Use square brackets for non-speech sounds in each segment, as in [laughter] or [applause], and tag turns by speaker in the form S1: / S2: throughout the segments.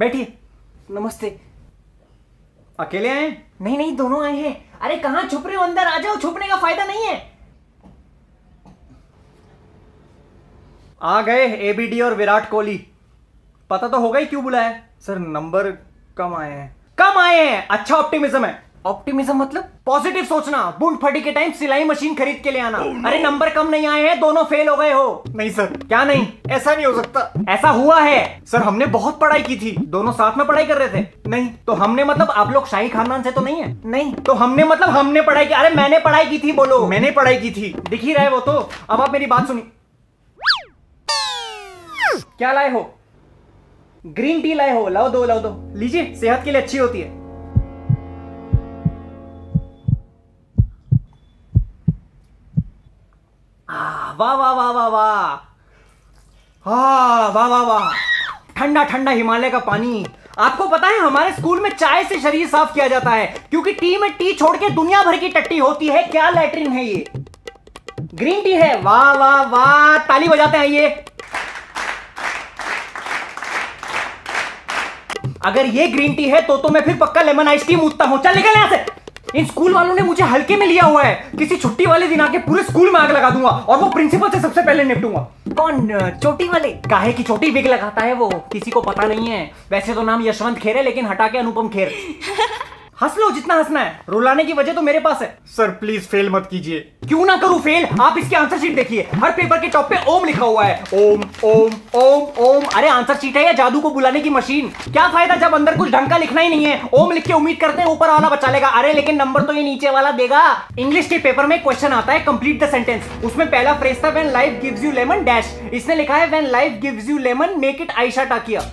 S1: बैठिए। नमस्ते। अकेले आए? नहीं नहीं दोनों आए हैं। अरे कहाँ छुप रहे हो? अंदर आ जाओ छुपने का फ़ायदा नहीं है। आ गए एबीडी और विराट कोहली। पता तो होगा ही क्यों बुलाया सर नंबर कम आए हैं। कम आए हैं। अच्छा ऑप्टिमिज्म है। ऑप्टिमिज्म मतलब पॉजिटिव सोचना। बूंद फटी के टाइम सिलाई मशीन खरीद के ले आना। Oh, no. अरे नंबर कम नहीं आए हैं दोनों फेल हो गए हो। नहीं सर क्या नहीं? ऐसा नहीं हो सकता। ऐसा हुआ है। सर हमने बहुत पढ़ाई की थी। दोनों साथ में पढ़ाई कर रहे थे? नहीं। तो हमने मतलब आप लोग शाही खानदान से तो नहीं है? नहीं। तो हमने मतलब हमने पढ़ाई की। अरे मैंने पढ़ाई की थी बोलो। मैंने पढ़ाई की थी। दिख ही रहे वो तो। अब आप मेरी बात सुनिए। क्या लाए हो? ग्रीन टी लाए हो? लाओ दो लाओ दो। लीजिए सेहत के लिए अच्छी होती है। वाह वाह वाह वाह वाह। हाँ वाह वाह वाह। ठंडा ठंडा हिमालय का पानी। आपको पता है, हमारे स्कूल में चाय से शरीर साफ़ किया जाता है, क्योंकि टी में टी छोड़ के दुनिया भर की टट्टी होती है। क्या लैट्रिन है ये? ग्रीन टी है। वाह वाह वाह। ताली बजाते हैं ये। अगर ये ग्रीन टी है तो तो मैं फिर पक्का लेमन आइस मूतता हूँ। चल निकल यहाँ से। इन स्कूल वालों ने मुझे हल्के में लिया हुआ है। किसी छुट्टी वाले दिन आके पूरे स्कूल में आग लगा दूँगा और वो प्रिंसिपल से सबसे पहले निपटूँगा। कौन चोटी वाले? काहे की चोटी विग लगाता है वो किसी को पता नहीं है। वैसे तो नाम यशवंत खेर है लेकिन हटा के अनुपम खेर। [laughs] हंस लो जितना हंसना है। रुलाने की वजह तो मेरे पास है। सर प्लीज़ फेल मत कीजिए। क्यों ना करूँ फेल आप इसकी आंसर शीट देखिए। हर पेपर के टॉप पे ओम लिखा हुआ है। ओम ओम ओम ओम। अरे आंसर शीट है या जादू को बुलाने की मशीन क्या फ़ायदा जब अंदर कुछ ढंग का लिखना ही नहीं है? ओम लिख के उम्मीद करते हैं ऊपर वाला बचा लेगा। अरे लेकिन नंबर तो ये नीचे वाला देगा। इंग्लिश के पेपर में क्वेश्चन आता है कंप्लीट द सेंटेंस उसमें पहला फ्रेज था when life gives you lemon dash इसने लिखा है when life gives you lemon make it Ayesha Takia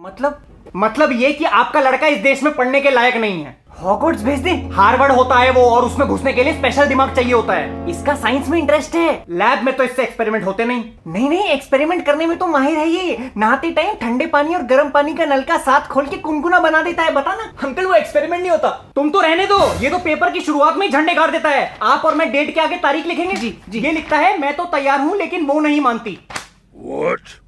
S1: मतलब मतलब ये कि आपका लड़का इस देश में पढ़ने के लायक नहीं है। हॉगवर्ट्स भेज दे। हार्वर्ड होता है वो और उसमें घुसने के लिए स्पेशल दिमाग चाहिए होता है। इसका साइंस में इंटरेस्ट है। लैब में तो इससे एक्सपेरिमेंट होते नहीं। नहीं नहीं एक्सपेरिमेंट करने में तो माहिर है ये। नहाते टाइम ठंडे पानी और गर्म पानी का नलका साथ खोल के कुनकुना बना देता है बता ना। अंकल वो एक्सपेरिमेंट नहीं होता। तुम तो रहने दो। ये तो पेपर की शुरुआत में ही झंडे गाड़ देता है। आप और मैं डेट के आगे तारीख लिखेंगे? जी जी। ये लिखता है मैं तो तैयार हूँ लेकिन वो नहीं मानती।
S2: What?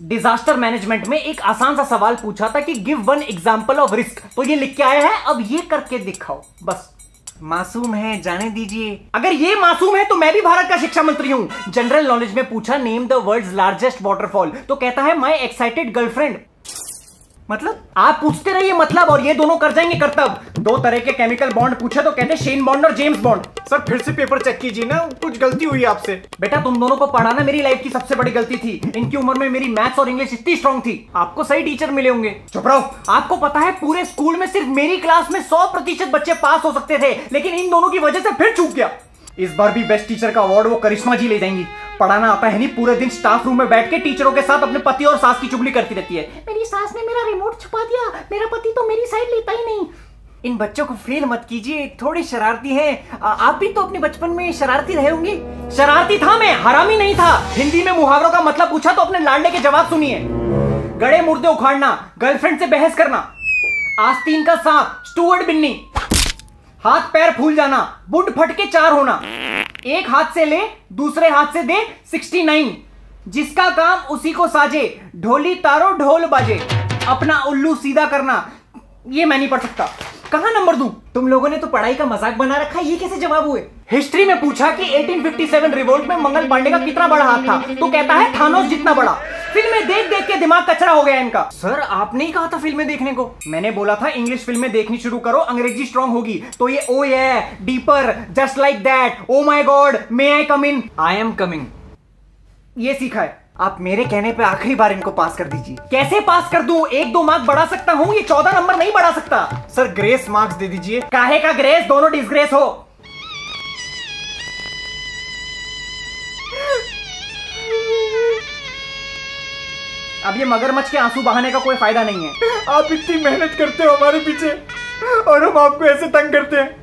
S1: डिजास्टर मैनेजमेंट में एक आसान सा सवाल पूछा था कि give one example of risk तो ये लिख के आया है अब ये करके दिखाओ। बस। मासूम है जाने दीजिए। अगर ये मासूम है तो मैं भी भारत का शिक्षा मंत्री हूँ। जनरल नॉलेज में पूछा name the world largest waterfall तो कहता है माई एक्साइटेड गर्लफ्रेंड मतलब आप पूछते रहिए मतलब और ये दोनों कर जाएँगे करतब दो तरह के केमिकल बॉन्ड पूछे तो कहते शेन बॉन्ड और जेम्स बॉन्ड सर फिर से पेपर चेक कीजिए ना कुछ गलती हुई आपसे। बेटा तुम दोनों को पढ़ाना मेरी लाइफ की सबसे बड़ी गलती थी। इनकी उम्र में मेरी मैथ्स और इंग्लिश इतनी स्ट्रांग थी। आपको सही टीचर मिले होंगे। चुप रहो। आपको पता है पूरे स्कूल में सिर्फ़ मेरी क्लास में सौ प्रतिशत बच्चे पास हो सकते थे लेकिन इन दोनों की वजह से फिर चूक गया। इस बार भी बेस्ट टीचर का अवार्ड वो करिश्मा जी ले जाएँगी। पढ़ाना आता है नहीं, पूरे दिन स्टाफ रूम में बैठ के टीचरों के साथ अपने पति और सास की चुगली करती रहती है। मेरी सास ने मेरा रिमोट छुपा दिया, मेरा पति तो मेरी साइड लेता ही नहीं। इन बच्चों को फेल मत कीजिए, थोड़े शरारती हैं। आप भी तो अपने बचपन में शरारती रहे होंगे। शरारती था मैं, हरामी नहीं था। हिंदी में मुहावरों का मतलब पूछा तो अपने लाडले के जवाब सुनिए। गड़े मुर्दे उखाड़ना गर्लफ्रेंड से बहस करना। आस्तीन का सांप स्टूवर्ड बिन्नी। हाथ पैर फूल जाना बुड फट के चार होना। एक हाथ से ले, दूसरे हाथ से दे 69 जिसका काम उसी को साजे, ढोली तारो ढोल बाजे। अपना उल्लू सीधा करना, ये मैं नहीं पढ़ सकता। कहा नंबर दू? तुम लोगों ने तो पढ़ाई का मज़ाक बना रखा, ये कैसे जवाब हुए? हिस्ट्री में पूछा कि 1857 रिवोल्ट में मंगल पांडे का कितना बड़ा हाथ था। तो कहता है, थानोस जितना बड़ा। फ़िल्में देख देख के दिमाग कचरा हो गया इनका। सर आपने ही कहा था फ़िल्में देखने को। मैंने बोला था इंग्लिश फ़िल्में देखनी शुरू करो अंग्रेज़ी स्ट्रांग होगी। तो ये ओ ये deeper just like that oh my God may I come in I am coming ये सीखा है। आप मेरे कहने पे आखिरी बार इनको पास कर दीजिए। कैसे पास कर दूँ? एक दो मार्क्स बढ़ा सकता हूँ ये चौदह नंबर नहीं बढ़ा सकता। सर ग्रेस मार्क्स दे दीजिए। काहे का ग्रेस दोनों डिसग्रेस हो। अब ये मगरमच्छ के आँसू बहाने का कोई फ़ायदा नहीं है। आप इतनी मेहनत करते हो हमारे पीछे और हम आपको ऐसे तंग करते हैं।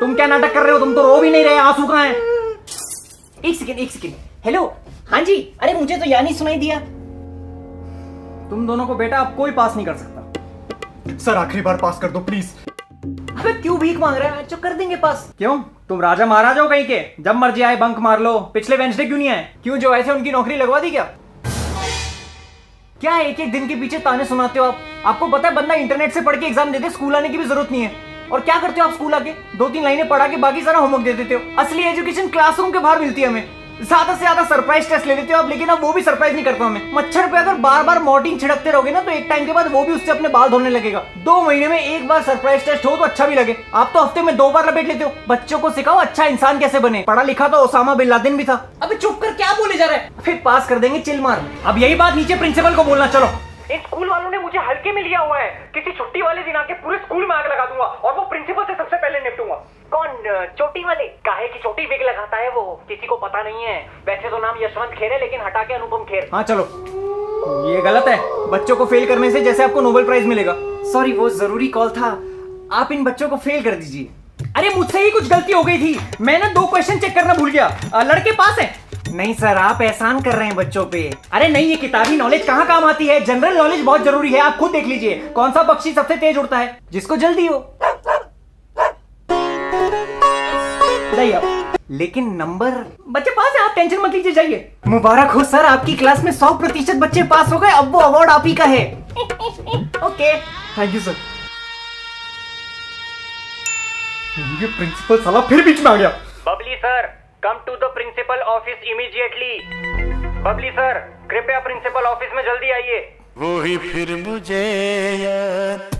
S1: तुम क्या नाटक कर रहे हो? तुम तो रो भी नहीं रहे आँसू कहाँ हैं? एक सेकेंड एक सेकेंड हेलो हाँ जी अरे मुझे तो यानी सुनाई दिया। तुम दोनों को बेटा अब कोई पास नहीं कर सकता। सर आखिरी बार पास कर दो प्लीज़ अबे क्यों भीख मांग रहा है? कर देंगे पास क्यों? तुम राजा महाराजा हो कहीं के? जब मर्ज़ी आए, बंक मार लो। पिछले वेंसडे क्यों नहीं आए? क्यों जो ऐसे उनकी नौकरी लगवा दी क्या? क्या एक एक दिन के पीछे ताने सुनाते हो आप? आपको पता है बंदा इंटरनेट से पढ़ के एग्ज़ाम देते स्कूल आने की भी ज़रूरत नहीं है। और क्या करते हो आप स्कूल आके? दो तीन लाइनें पढ़ा के बाकी सारा होमवर्क दे देते हो। असली एजुकेशन क्लासरूम के बाहर मिलती है हमें। ज़्यादा से ज़्यादा सरप्राइज़ टेस्ट ले लेते हो आप, लेकिन अब वो भी सरप्राइज़ नहीं करता हमें। मच्छर पे अगर बार बार मॉर्टिंग छिड़कते रहोगे ना तो एक टाइम के बाद वो भी उससे अपने बाल धोने लगेगा। दो महीने में एक बार सरप्राइज़ टेस्ट हो तो अच्छा भी लगे। आप तो हफ़्ते में दो बार लपेट लेते हो। बच्चों को सिखाओ अच्छा इंसान कैसे बने। पढ़ा लिखा तो ओसामा बिन लादेन भी था। अभी चुप कर, क्या बोले जा रहा है? फिर पास कर देंगे चिल मार। अब यही बात नीचे प्रिंसिपल को बोलना, चलो। इन स्कूल वालों ने मुझे हल्के में लिया हुआ है। किसी छुट्टी वाले दिन आके पूरे स्कूल में आग लगा दूँगा और वो प्रिंसिपल से सबसे पहले निपटूँगा। कौन चोटी वाले? काहे की चोटी विग लगाता है वो? किसी को पता नहीं है। वैसे तो नाम यशवंत खेर है, लेकिन हटा के अनुपम खेर। हाँ चलो। ये गलत है। बच्चों को फेल करने से जैसे आपको नोबेल प्राइज मिलेगा। सॉरी वो ज़रूरी कॉल था। आप इन बच्चों को फेल कर दीजिए। अरे, मुझसे ही कुछ गलती हो गई थी। मैं ना दो क्वेश्चन चेक करना भूल गया। लड़के पास है। नहीं सर आप एहसान कर रहे हैं बच्चों पे। अरे, नहीं, ये किताबी नॉलेज कहाँ काम आती है? जनरल नॉलेज बहुत ज़रूरी है। आप खुद देख लीजिए। कौन सा पक्षी सबसे तेज उड़ता है? जिसको जल्दी हो। लेकिन नंबर बच्चे पास है आप टेंशन मत लीजिए जाइए। मुबारक हो सर आपकी क्लास में सौ प्रतिशत बच्चे पास हो गए अब वो अवार्ड आप ही का है। ओके थैंक यू सर ये प्रिंसिपल साला फिर बीच में आ गया।
S2: Babli sir come to the principal office immediately Babli sir कृपया प्रिंसिपल ऑफ़िस में जल्दी आइए।
S3: वो ही फिर मुझे याद